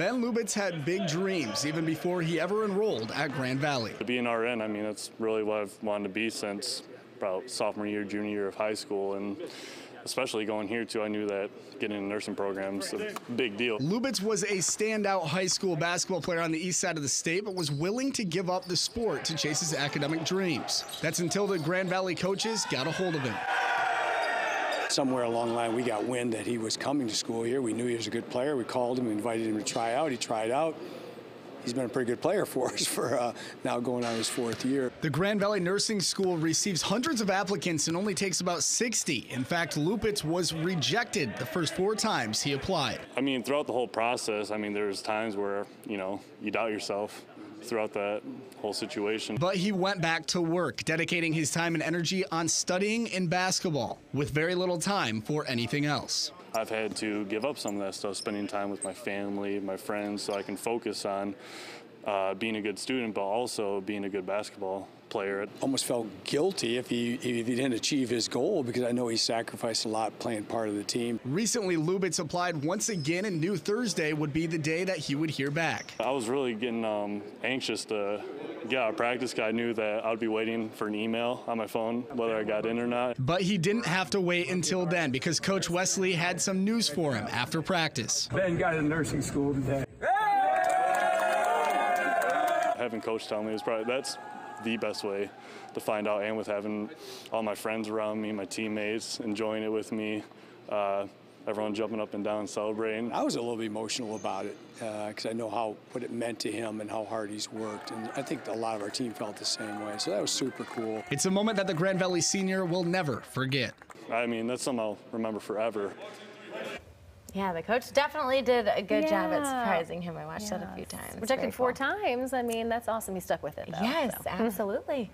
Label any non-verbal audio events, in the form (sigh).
Ben Lubitz had big dreams even before he ever enrolled at Grand Valley. To be an RN, I mean, that's really what I've wanted to be since about sophomore year, junior year of high school, and especially going here too, I knew that getting in a nursing program is a big deal. Lubitz was a standout high school basketball player on the east side of the state, but was willing to give up the sport to chase his academic dreams. That's until the Grand Valley coaches got a hold of him. Somewhere along the line, we got wind that he was coming to school here. We knew he was a good player. We called him, we invited him to try out. He tried out. He's been a pretty good player (laughs) for us for uh, now going on his fourth year. The Grand Valley Nursing School receives hundreds of applicants and only takes about 60. In fact, Lubitz was rejected the first four times he applied. I mean, throughout the whole process, I mean, there's times where, you know, you doubt yourself throughout that whole situation. But he went back to work, dedicating his time and energy on studying and basketball, with very little time for anything else. I've had to give up some of that stuff, spending time with my family, my friends, so I can focus on uh, being a good student, but also being a good basketball player. Almost felt guilty if he if he didn't achieve his goal because I know he sacrificed a lot playing part of the team. Recently, Lubitz applied once again and knew Thursday would be the day that he would hear back. I was really getting um, anxious to get out of practice. I knew that I'd be waiting for an email on my phone, whether I got in or not. But he didn't have to wait until then because Coach Wesley had some news for him after practice. Ben got in nursing school today. Having coach tell me is probably that's the best way to find out, and with having all my friends around me, my teammates enjoying it with me, uh, everyone jumping up and down celebrating. I was a little bit emotional about it because uh, I know how what it meant to him and how hard he's worked, and I think a lot of our team felt the same way. So that was super cool. It's a moment that the Grand Valley senior will never forget. I mean, that's something I'll remember forever. Yeah, the coach definitely did a good job at surprising him. I watched that a few times. Rejected four cool. times. I mean, that's awesome. He stuck with it, though. Yes, so. (laughs) absolutely.